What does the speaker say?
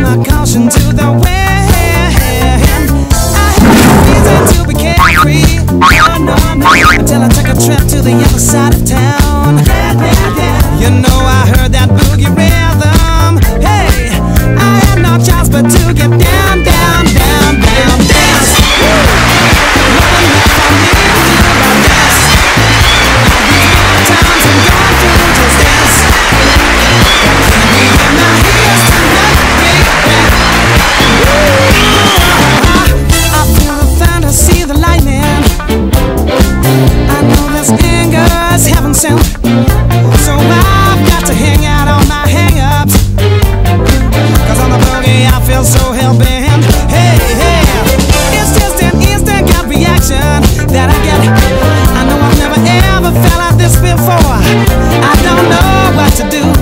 my caution to the wind. I have reason to be carefree. I a trip to the other side of town. feel so helping, Hey, hey It's just an instant gut reaction That I get. I know I've never ever felt like this before. I don't know what to do.